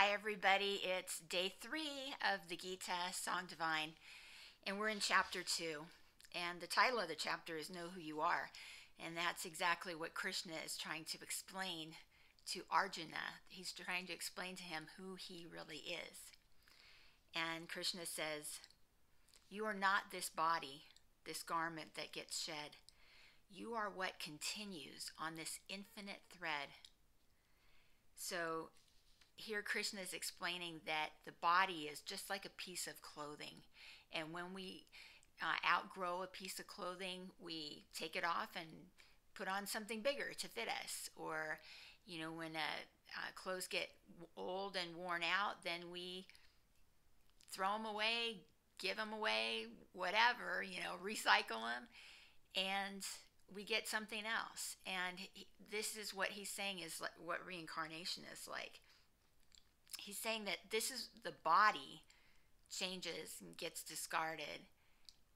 Hi, everybody. It's day three of the Gita Song Divine, and we're in chapter two. And the title of the chapter is Know Who You Are. And that's exactly what Krishna is trying to explain to Arjuna. He's trying to explain to him who he really is. And Krishna says, You are not this body, this garment that gets shed. You are what continues on this infinite thread. So here Krishna is explaining that the body is just like a piece of clothing. And when we uh, outgrow a piece of clothing, we take it off and put on something bigger to fit us. Or, you know, when uh, uh, clothes get old and worn out, then we throw them away, give them away, whatever, you know, recycle them, and we get something else. And he, this is what he's saying is like what reincarnation is like he's saying that this is the body changes and gets discarded,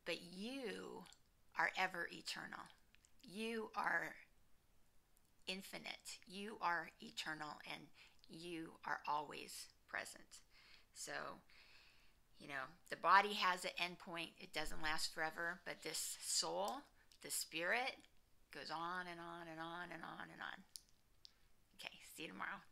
but you are ever eternal. You are infinite. You are eternal and you are always present. So, you know, the body has an end point. It doesn't last forever, but this soul, the spirit, goes on and on and on and on and on. Okay, see you tomorrow.